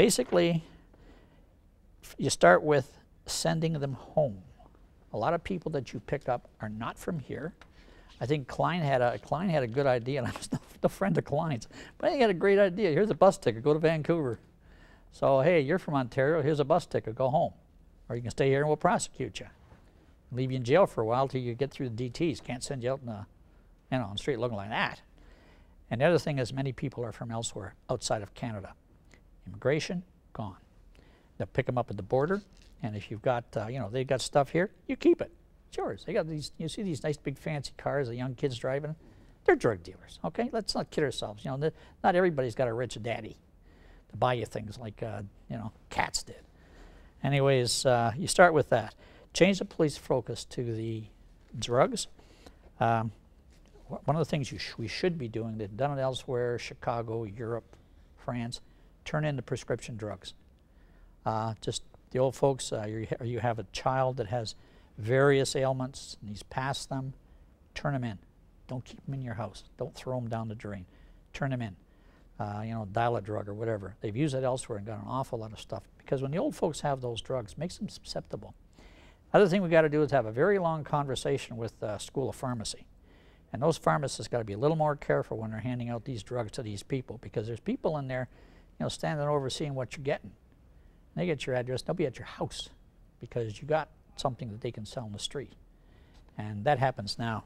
basically, you start with sending them home. A lot of people that you pick up are not from here. I think Klein had a Klein had a good idea, and I was no friend of Klein's, but he had a great idea. Here's a bus ticket, go to Vancouver. So hey, you're from Ontario. Here's a bus ticket, go home, or you can stay here and we'll prosecute you, leave you in jail for a while till you get through the DTS. Can't send you out in the, you know, on the street looking like that. And the other thing is, many people are from elsewhere outside of Canada. Immigration gone. They'll pick them up at the border, and if you've got, uh, you know, they've got stuff here, you keep it. It's yours. They got these, you see these nice big fancy cars the young kids driving? They're drug dealers, okay? Let's not kid ourselves. You know, not everybody's got a rich daddy to buy you things like, uh, you know, Katz did. Anyways, uh, you start with that. Change the police focus to the drugs. Um, one of the things sh we should be doing, they've done it elsewhere, Chicago, Europe, France, turn into prescription drugs. Uh, just the old folks, uh, you, you have a child that has various ailments, and he's past them, turn him in. Don't keep him in your house. Don't throw him down the drain. Turn him in. Uh, you know, dial a drug or whatever. They've used it elsewhere and got an awful lot of stuff. Because when the old folks have those drugs, makes them susceptible. Other thing we've got to do is have a very long conversation with the uh, School of Pharmacy. And those pharmacists got to be a little more careful when they're handing out these drugs to these people because there's people in there, you know, standing over seeing what you're getting. They get your address, they'll be at your house because you got something that they can sell in the street. And that happens now.